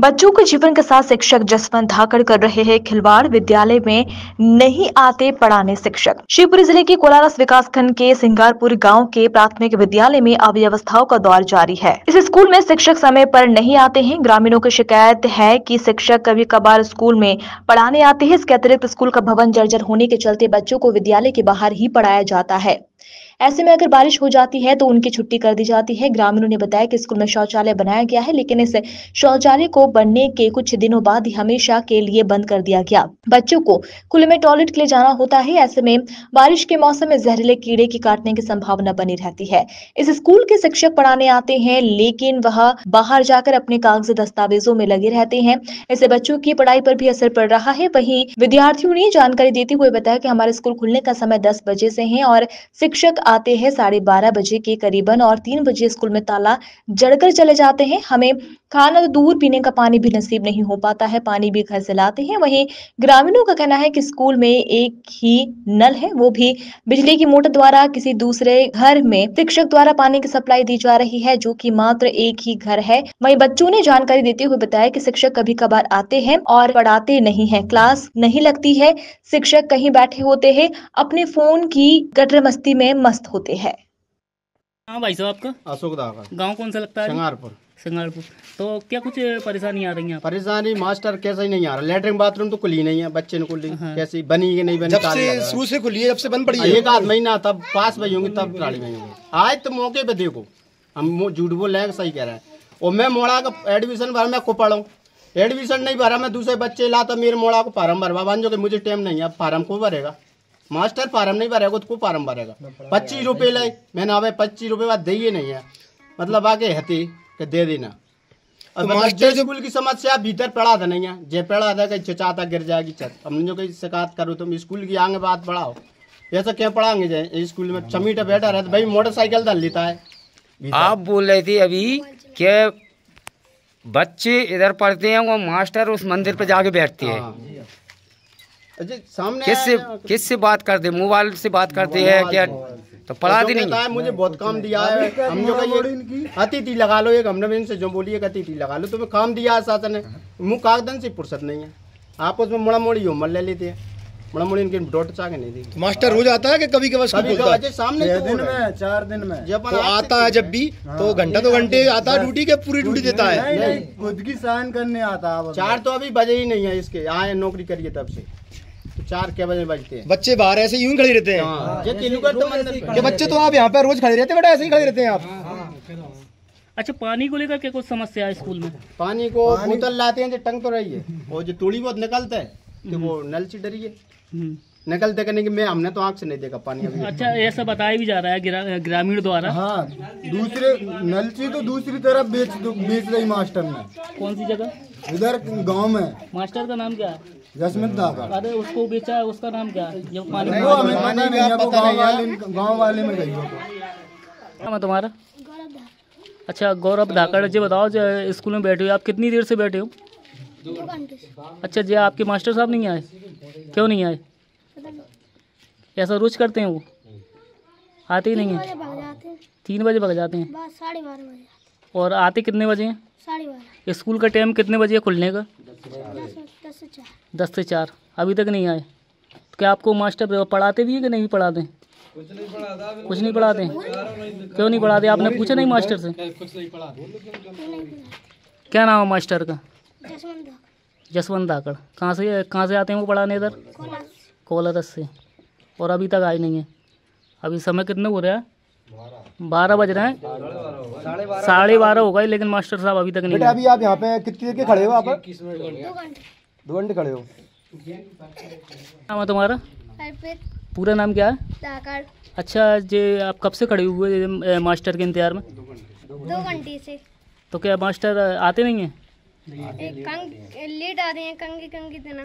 बच्चों के जीवन के साथ शिक्षक जसवंत धाकड़ कर रहे हैं। खिलवाड़ विद्यालय में नहीं आते पढ़ाने शिक्षक। शिवपुरी ज़िले के कोलारस विकास खंड के सिंगारपुर गाँव के प्राथमिक विद्यालय में अव्यवस्थाओं का दौर जारी है। इस स्कूल में शिक्षक समय पर नहीं आते हैं। ग्रामीणों की शिकायत है कि शिक्षक कभी कभार स्कूल में पढ़ाने आते हैं। इसके अतिरिक्त स्कूल का भवन जर्जर होने के चलते बच्चों को विद्यालय के बाहर ही पढ़ाया जाता है। ऐसे में अगर बारिश हो जाती है तो उनकी छुट्टी कर दी जाती है। ग्रामीणों ने बताया कि स्कूल में शौचालय बनाया गया है, लेकिन इस शौचालय को बनने के कुछ दिनों बाद ही हमेशा के लिए बंद कर दिया गया। बच्चों को खुले में टॉयलेट के लिए जाना होता है। ऐसे में बारिश के मौसम में जहरीले कीड़े की काटने की संभावना बनी रहती है। इस स्कूल के शिक्षक पढ़ाने आते हैं, लेकिन वह बाहर जाकर अपने कागज़ी दस्तावेजों में लगे रहते हैं। इससे बच्चों की पढ़ाई पर भी असर पड़ रहा है। वही विद्यार्थियों ने जानकारी देते हुए बताया कि हमारे स्कूल खुलने का समय दस बजे से है और शिक्षक आते हैं, साढ़े बारह बजे के करीबन और तीन बजे स्कूल में ताला जड़कर चले जाते हैं। हमें खाना तो दूर पीने का पानी भी नसीब नहीं हो पाता है, पानी भी घर से लाते हैं। वहीं ग्रामीणों का कहना है कि स्कूल में एक ही नल है, वो भी बिजली की मोटर द्वारा, किसी दूसरे घर में शिक्षक द्वारा पानी की सप्लाई दी जा रही है, जो की मात्र एक ही घर है। वही बच्चों ने जानकारी देते हुए बताया की शिक्षक कभी कभार आते हैं और पढ़ाते नहीं है, क्लास नहीं लगती है, शिक्षक कहीं बैठे होते हैं, अपने फ़ोन की गटर मस्ती में मस्त होते हैं। हाँ भाई साहब आपका? अशोक दागर गाँव कौन सा लगता है संगारपुर। संगारपुर। तो क्या कुछ परेशानी आ रही है परेशानी मास्टर कैसे ही नहीं आ रहा। लेटरिन बाथरूम तो खुली नहीं है बच्चे ने खुली। हाँ। कैसी बनी कि नहीं बनी जब से शुरू से खुली है जब से बंद पड़ी है एक आध महीना तब पास में होंगे तब गाड़ी में होंगे। आज तो मौके पे देखो हम झूठ बोल रहे हैं सही कह रहे हैं। और मैं मोड़ा का एडमिशन भरा मैं को पढ़ाऊँ एडमिशन नहीं भरा मैं दूसरे बच्चे ला तो मेरे मोड़ा को फार्म भरवा। जो कि मुझे टाइम नहीं है अब फार्म को भरेगा? मास्टर फार्म नहीं भरेगा तो को फार्म भरेगा। पच्चीस रुपये ले मैंने अब पच्चीस रुपये बाद दे ही नहीं है। मतलब आगे हती कि दे देना। और तो मतलब मास्टर जो- स्कूल की समस्या भीतर पढ़ा था नहीं है। जे पढ़ा था कहीं चचाता गिर जाएगी छत हमने जो कहीं शिकायत करो तुम स्कूल की आगे बात पढ़ाओ ऐसा क्या पढ़ाएँगे जाए स्कूल में समीटा बैठा रहता भाई मोटरसाइकिल धर लेता है। आप बोल रहे थे अभी कि बच्चे इधर पढ़ते हैं वो मास्टर उस मंदिर पे जाके बैठते हैं। हाँ। सामने किससे किससे बात करते मोबाइल से बात करते हैं क्या? तो पढ़ाती जो नहीं। है, मुझे बहुत काम दिया है। हम जो कहिए अतिथि लगा लो एक हमने इनसे जो बोली एक अतिथि लगा लो। तुम्हें काम दिया है शासन ने मुँह कागदन से फुर्सत नहीं है। आप उसमें मुड़ा मोड़ी उमर ले लेते हैं। मुड़ा मोड़ी इनके डोट चाके नहीं दी तो मास्टर रोज आता है कि कभी कभी कभी है अजय सामने तो दिन में चार दिन में। जब तो आता है जब भी तो घंटा दो घंटे आता है ड्यूटी के पूरी ड्यूटी देता है। खुद की साइन करने आता है चार तो अभी बजे ही नहीं है इसके। आए नौकरी करिए तब से। तो चार के बजे बजते हैं। बच्चे बाहर ऐसे यूँ ही खड़े रहते हैं। हाँ, ये तो बच्चे तो आप यहाँ पे रोज खड़े रहते हैं बेटा ऐसे ही खड़े रहते हैं आप। अच्छा पानी को लेकर क्या कुछ समस्या है स्कूल में? पानी को बोतल लाते हैं जो टंग तो रही है। और जो थोड़ी बहुत निकलता है तो वो नल से डरी है निकलते करने की मैं हमने तो आँख से नहीं देखा पानी अभी। अच्छा ऐसा बताया भी जा रहा है ग्रा, ग्रामीण द्वारा। हाँ दूसरे नलची तो दूसरी तरफ़ बेच बेच रही मास्टर ने। कौन सी जगह? इधर गाँव में। मास्टर का नाम क्या है? जसमित अरे उसको बेचा है उसका नाम क्या है? जो पानी वो हमें पता नहीं वो गाँव वाले गाँव वाले में गई। नाम है तुम्हारा? अच्छा गौरव धाकड़ जी बताओ जो स्कूल में बैठे हो। आप कितनी देर से बैठे हो? अच्छा जी आपके मास्टर साहब नहीं आए? क्यों नहीं आए? ऐसा रोज करते हैं वो? आते ही नहीं है? तीन बजे भग जाते हैं? साढ़े बारह बजे और आते कितने बजे हैं? साढ़े बारह। स्कूल का टाइम कितने बजे है खुलने का? दस से चार। दस से चार। अभी तक नहीं आए। तो क्या आपको मास्टर पढ़ाते भी है कि नहीं पढ़ाते? कुछ नहीं पढ़ाते क्यों नहीं पढ़ाते? आपने पूछा नहीं मास्टर से? क्या नाम है मास्टर का? जसवंत धाकड़ कहाँ से कहाँ से आते हैं वो पढ़ाने इधर? कोलारस से। और अभी तक आए नहीं है। अभी समय कितने हो रहा है? बारह बज रहे हैं। साढ़े बारह हो गए लेकिन मास्टर साहब अभी तक नहीं बेटा अभी आप यहाँ पे कितनी देर के खड़े हो आप? दो घंटे खड़े हो। नाम है तुम्हारा? पूरा नाम क्या है? अच्छा जे आप कब से खड़े हुए मास्टर के इंतज़ार में? दो घंटे से। तो क्या मास्टर आते नहीं है? लेट आ रहे हैं कंगी कंगी देना।